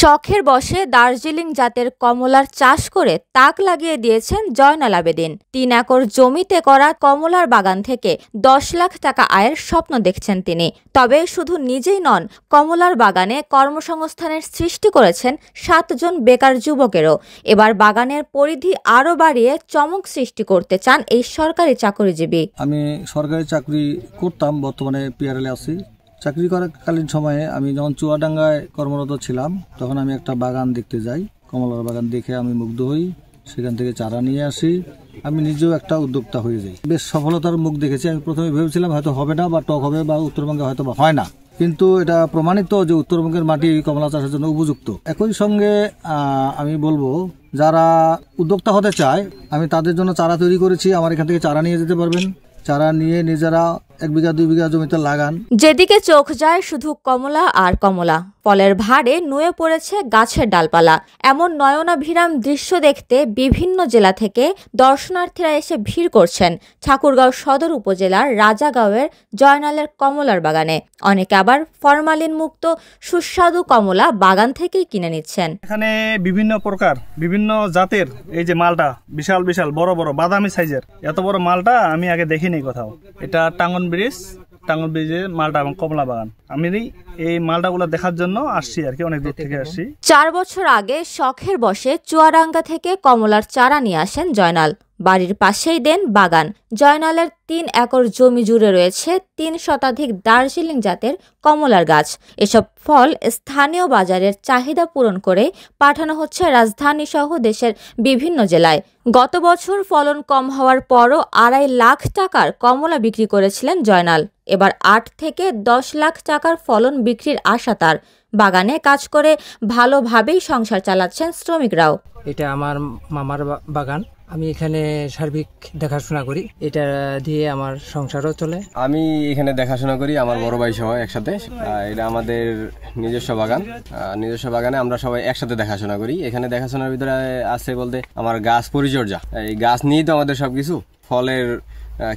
শখের বসে দার্জিলিং জাতের কমলার চাষ করে তাক লাগিয়ে দিয়েছেন জয়নাল আবেদিন। তিন একর জমিতে করা কমলার বাগান থেকে দশ লাখ টাকা আয়ের স্বপ্ন দেখছেন তিনি। তবে শুধু নিজেই নন, কমলার বাগানে কর্মসংস্থানের সৃষ্টি করেছেন সাতজন বেকার যুবকেরও। এবার বাগানের পরিধি আরও বাড়িয়ে চমক সৃষ্টি করতে চান এই সরকারি চাকরিজীবী। আমি সরকারি চাকরি করতাম, বর্তমানে পিআরএলে আছি। চাকরি করাকালীন সময়ে আমি যখন চুয়াডাঙ্গায় কর্মরত ছিলাম, তখন আমি একটা বাগান দেখতে যাই। কমলার বাগান দেখে আমি মুগ্ধ হই। সেখান থেকে চারা নিয়ে আসি। আমি নিজেও একটা উদ্যোক্তা হয়ে যাই। বেশ সফলতার মুখ দেখেছি। আমি প্রথমে ভেবেছিলাম হয়তো হবে না বা টক হবে বা উত্তরবঙ্গে হয়তো হয় না। কিন্তু এটা প্রমাণিত যে উত্তরবঙ্গের মাটি কমলা চাষের জন্য উপযুক্ত। একই সঙ্গে আমি বলব, যারা উদ্যোক্তা হতে চায়, আমি তাদের জন্য চারা তৈরি করেছি। আমার এখান থেকে চারা নিয়ে যেতে পারবেন। চারা নিয়ে নিজেরা এক বিঘা দুই বিঘা জমিতে লাগান। যেদিকে চোখ যায় শুধু কমলা আর কমলা। ফলের ভারে নুয়ে পড়েছে গাছের ডালপালা। এমন নয়নাভিরাম দৃশ্য দেখতে বিভিন্ন জেলা থেকে দর্শনার্থীরা এসে ভিড় করছেন ঠাকুরগাঁও সদর উপজেলার রাজাগাঁওয়ের জয়নালের কমলার বাগানে। অনেকে আবার ফরমালিন মুক্ত সুস্বাদু কমলা বাগান থেকেই কিনে নিচ্ছেন। এখানে বিভিন্ন প্রকার, বিভিন্ন জাতের এই যে মালটা, বিশাল বিশাল, বড় বড়, বাদামি সাইজের। এত বড় মালটা আমি আগে দেখিনি কোথাও। এটা টাঙ্গন ব্রিজ টাঙ্গন ব্রিজের মালটা এবং কমলা বাগান। আমি এই মালটাগুলো দেখার জন্য আসছি আর কি, অনেক দূর থেকে আসছি। চার বছর আগে শখের বসে চুয়াডাঙ্গা থেকে কমলার চারা নিয়ে আসেন জয়নাল। বাড়ির পাশেই দেন বাগান। জয়নালের তিন একর জমি জুড়ে রয়েছে তিন শতাধিক দার্জিলিং জাতের কমলার গাছ। এসব ফল স্থানীয় বাজারের চাহিদা পূরণ করে পাঠানো হচ্ছে রাজধানী সহ দেশের বিভিন্ন জেলায়। গত বছর ফলন কম হওয়ার পরও আড়াই লাখ টাকার কমলা বিক্রি করেছিলেন জয়নাল। এবার আট থেকে দশ লাখ টাকার ফলন বিক্রির আশা তার। বাগানে কাজ করে ভালোভাবেই সংসার চালাচ্ছেন শ্রমিকরাও। এটা আমার মামার বাগান। আমি এখানে সার্বিক দেখাশোনা করি। এটা দিয়ে আমার সংসারও চলে। আমি এখানে দেখাশোনা করি আমার বড় ভাই সহ একসাথে। এটা আমাদের নিজস্ব বাগান। নিজস্ব বাগানে আমরা সবাই একসাথে দেখাশোনা করি। এখানে দেখাশোনার ভিতরে আছে বলতে আমার গাছ পরিচর্যা। এই গাছ নিয়েই তো আমাদের সবকিছু। ফলের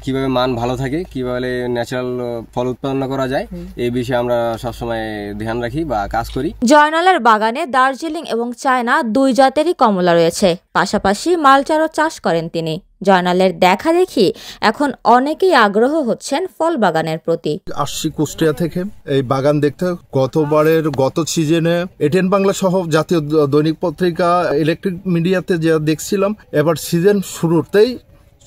কীভাবে মান ভালো থাকে কীভাবে ন্যাচারাল ফল উৎপন্ন করা যায় এই বিষয়ে আমরা সবসময় ধ্যান রাখি বা কাজ করি। জয়নালের বাগানে দার্জিলিং এবং চায়না দুই জাতেরই কমলা রয়েছে। পাশাপাশি মালচারও চাষ করেন তিনি। জয়নালের দেখা দেখি এখন অনেকেই আগ্রহ হচ্ছেন ফল বাগানের প্রতি। আসছি কুষ্টিয়া থেকে। এই বাগান দেখতে গতবারের গত সিজনে এটেন বাংলা সহ জাতীয় দৈনিক পত্রিকা ইলেকট্রিক মিডিয়াতে যা দেখছিলাম এবার সিজন শুরুতেই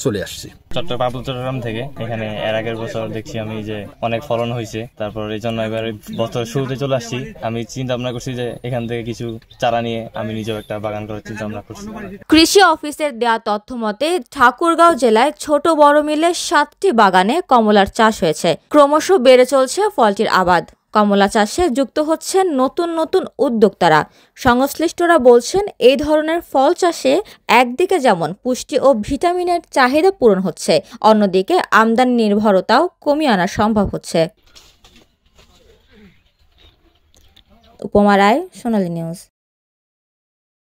চলে আসছি। চট্টগ্রাম চট্টগ্রাম থেকে। এখানে এর আগের বছর দেখছি আমি যে অনেক ফলন হয়েছে। তারপর এই জন্য এবার বছর শুরুতে চলে আসছি। আমি চিন্তা ভাবনা করছি যে এখান থেকে কিছু চারা নিয়ে আমি নিজেও একটা বাগান করার চিন্তা ভাবনা করছি। কৃষি অফিসের দেয়া তথ্য মতে ঠাকুরগাঁও জেলায় ছোট বড় মিলে সাতটি বাগানে কমলার চাষ হয়েছে। ক্রমশ বেড়ে চলছে ফলটির আবাদ। কমলা চাষে যুক্ত হচ্ছেন নতুন নতুন উদ্যোক্তারা। সংশ্লিষ্টরা বলছেন, এই ধরনের ফল চাষে একদিকে যেমন পুষ্টি ও ভিটামিনের চাহিদা পূরণ হচ্ছে, অন্যদিকে আমদানি নির্ভরতাও কমিয়ে আনা সম্ভব হচ্ছে। উপমা রায়, সোনালী নিউজ।